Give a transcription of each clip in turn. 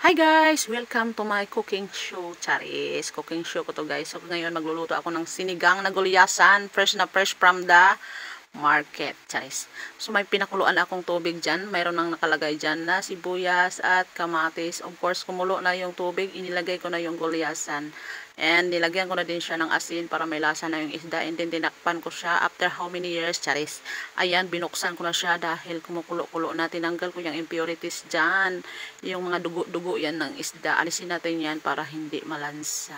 Hi guys! Welcome to my cooking show, Charis. Cooking show ko to guys. So ngayon magluluto ako ng sinigang na gulyasan. Fresh na fresh from the market, Charis. So may pinakuluan akong tubig dyan. Mayroon nang nakalagay dyan na sibuyas at kamatis. Of course, kumulo na yung tubig. Inilagay ko na yung gulyasan. And nilagyan ko na din siya ng asin para may lasa na yung isda. And then tinakpan ko siya after how many years, Charis. Ayan, binuksan ko na siya dahil kumukulo-kulo na. Tinanggal ko yung impurities dyan. Yung mga dugo-dugo yan ng isda. Alisin natin yan para hindi malansa.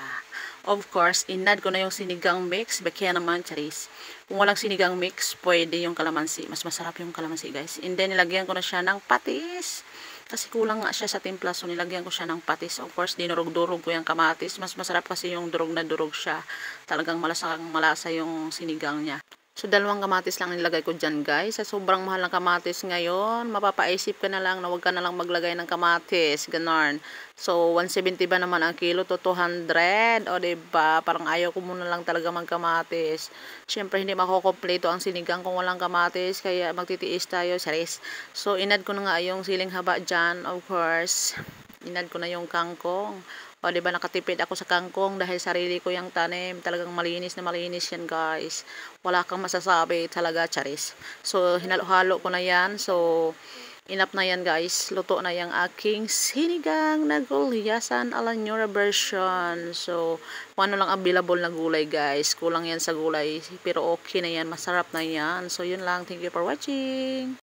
Of course, inad ko na yung sinigang mix. Bakya naman, Charis. Kung walang sinigang mix, pwede yung kalamansi. Mas masarap yung kalamansi, guys. And then nilagyan ko na siya ng patis. Kasi kulang nga siya sa timpla. So, nilagyan ko siya ng patis. Of course, dinurog-durog ko yung kamatis. Mas masarap kasi yung durog na durog siya. Talagang malasang malasa yung sinigang niya. So, dalawang kamatis lang nilagay ko dyan, guys. Sa sobrang mahal ng kamatis ngayon, mapapaisip ka na lang na huwag ka na lang maglagay ng kamatis. Ganon. So, 170 ba naman ang kilo to 200? O, diba? Parang ayaw ko muna lang talaga magkamatis. Siyempre, hindi makukompleto ang sinigang kung walang kamatis. Kaya, magtitiis tayo. Saris. So, inad ko na nga yung siling haba dyan, of course. Inad ko na yung kangkong. O, di ba nakatipid ako sa kangkong dahil sarili ko yung tanim. Talagang malinis na malinis yan, guys. Wala kang masasabi talaga, charis. So, hinalo-halo ko na yan. So, inap na yan, guys. Luto na yung aking sinigang na gulyasan ala Nura version. So, ano lang available na gulay, guys. Kulang yan sa gulay. Pero okay na yan. Masarap na yan. So, yun lang. Thank you for watching.